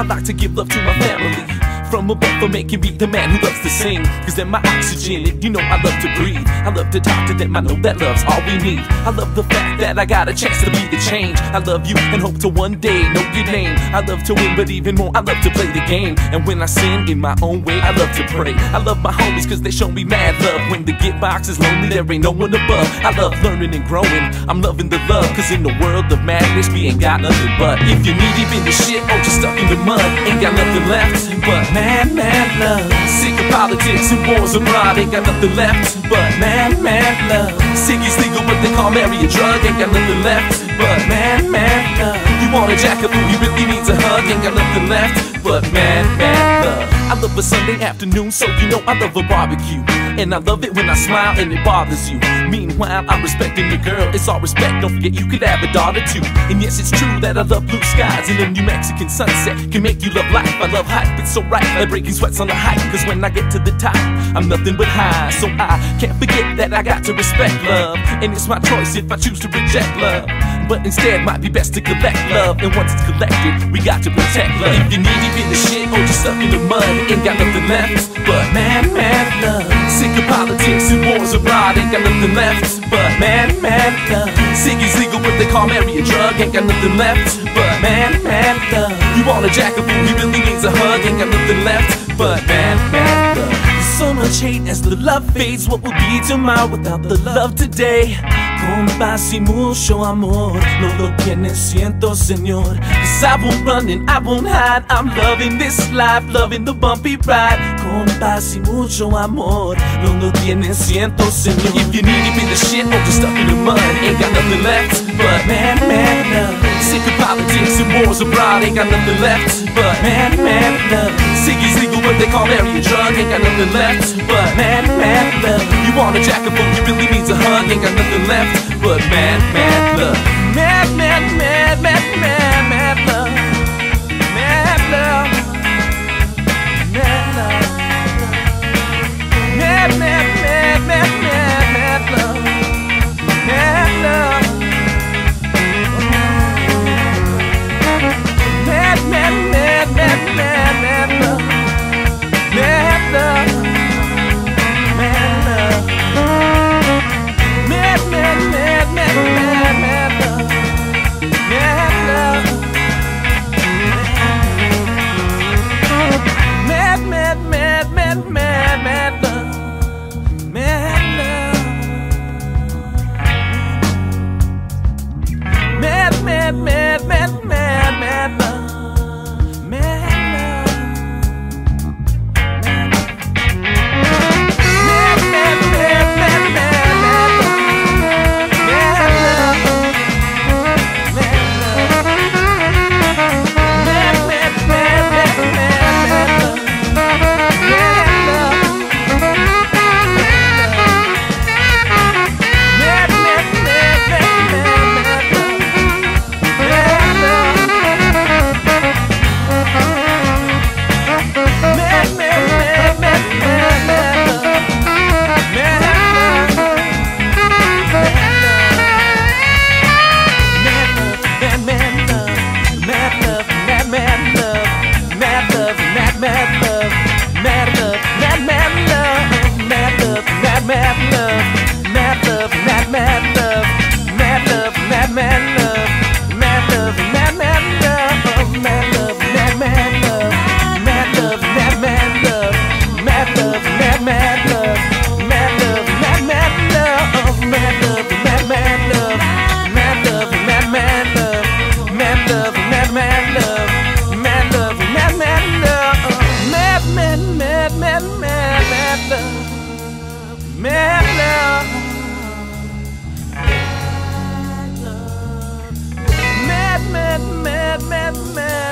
I like to give love to my family. From above for making me the man who loves to sing. Cause they're my oxygen, and you know I love to breathe. I love to talk to them, I know that love's all we need. I love the fact that I got a chance to be the change. I love you and hope to one day know your name. I love to win, but even more, I love to play the game. And when I sin in my own way, I love to pray. I love my homies cause they show me mad love. When the get box is lonely, there ain't no one above. I love learning and growing. I'm loving the love, cause in the world of madness, we ain't got nothing but. If you're knee deep in the shit or just stuck in the mud, ain't got nothing left but man, man love. Sick of politics and wars abroad, ain't got nothing left but man, man love. Siggy's legal, but they call Mary a drug, ain't got nothing left but man, man love. You want a jacket, you really need a hug, ain't got nothing left but man, man love. I love a Sunday afternoon, so you know I love a barbecue. And I love it when I smile and it bothers you. Meanwhile, I'm respecting your girl, it's all respect. Don't forget you could have a daughter too. And yes, it's true that I love blue skies and a New Mexican sunset can make you love life. I love hype, it's so right, like breaking sweats on the hike. Cause when I get to the top, I'm nothing but high. So I can't forget that I got to respect love. And it's my choice if I choose to reject love. But instead, might be best to collect love. And once it's collected, we got to protect love. If you need deep in the shit or just stuck in the mud, ain't got nothing left but man, man love. Sick of politics and wars abroad, ain't got nothing left but man, man love. Siggy's legal, but they call Mary a drug, ain't got nothing left but man, man love. You want a jack of hate as the love fades. What will be tomorrow without the love today? Con paz y mucho amor, no lo tienes, siento, señor. Cause I won't run and I won't hide. I'm loving this life, loving the bumpy ride. Con paz y mucho amor, no lo tienes, siento, señor. If you need in the shit or just stuck in the mud, ain't got nothing left but man, man, love. Sick of politics and wars abroad, ain't got nothing left but man, call Mary a drug, ain't got nothing left but man, man, love. You want a jack of you really needs a hug, ain't got nothing left but man, man, love. mad, mad, mad.